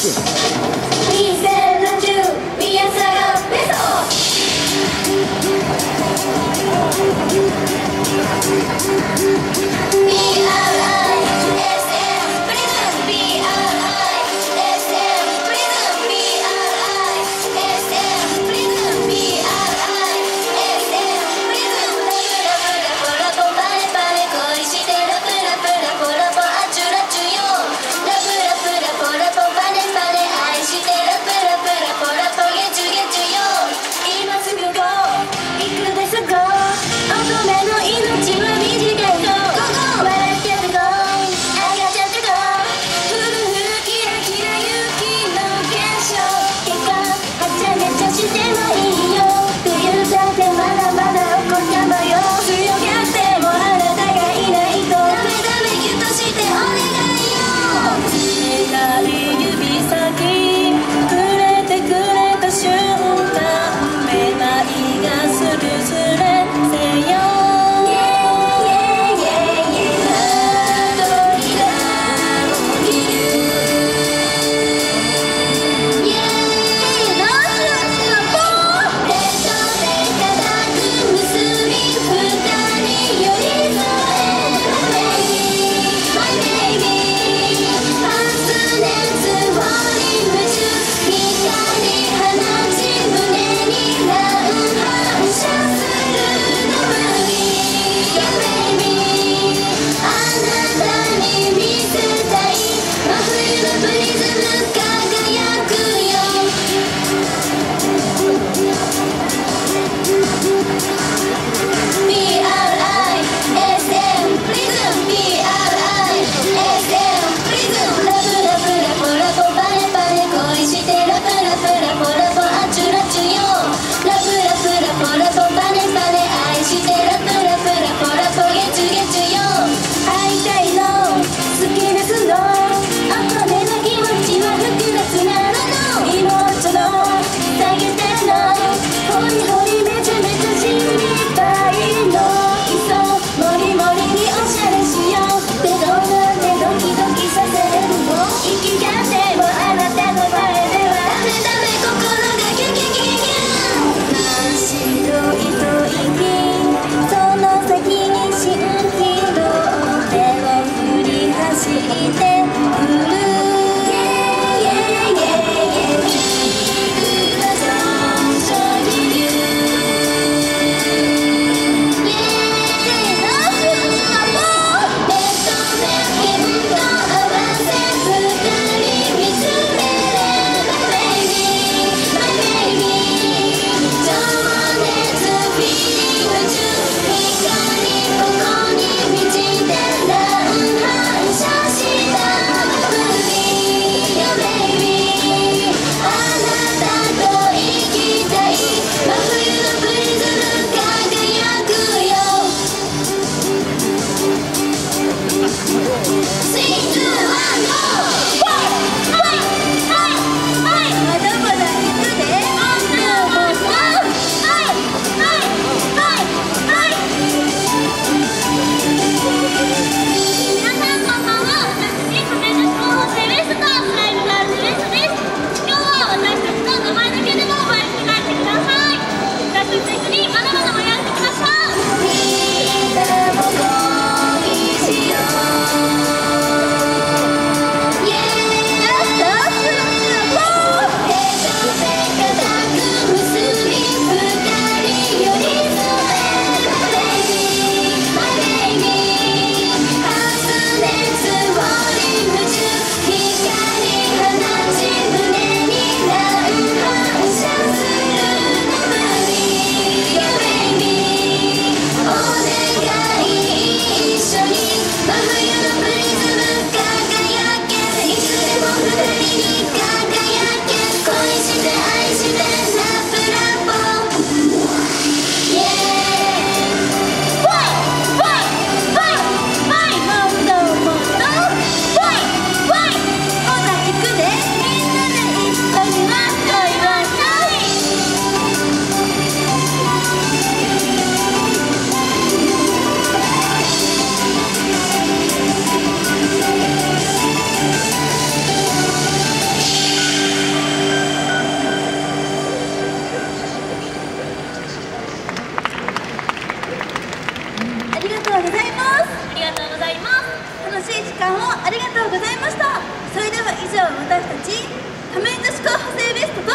Good. ありがとうございます。ありがとうございます。楽しい時間をありがとうございました。それでは以上私たち仮面女子候補生ベストと